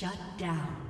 Shut down.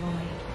Destroyed.